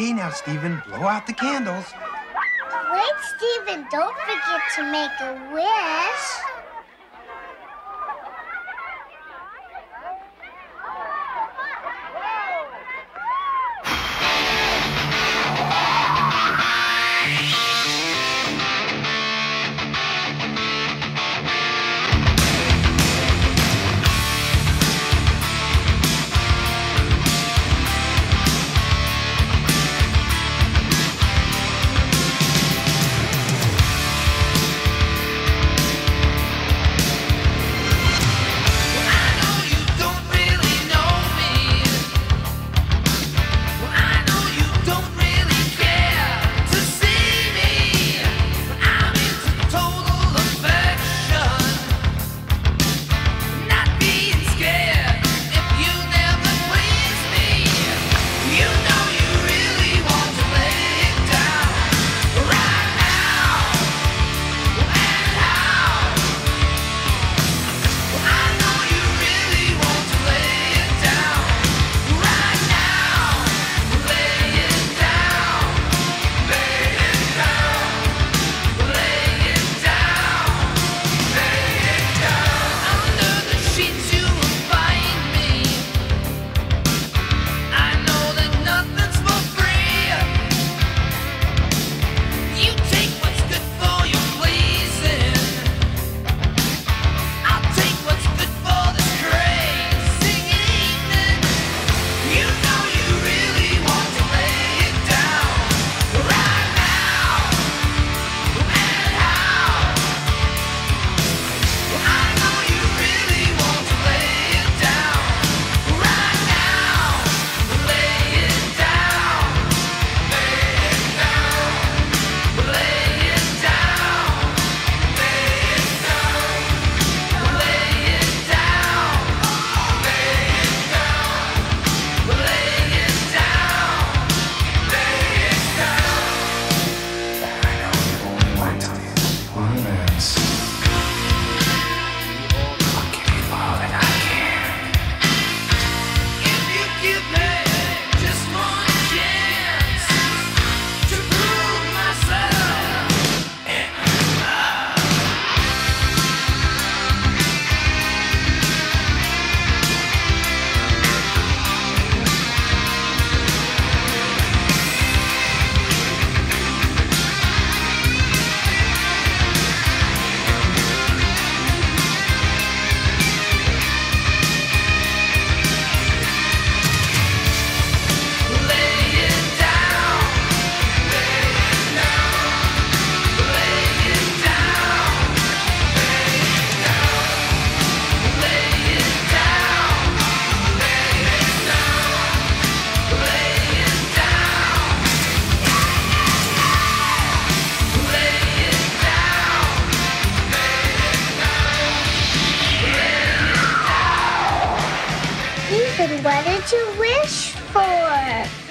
Okay, now, Stephen, blow out the candles. Wait, Stephen, don't forget to make a wish. What did you wish for?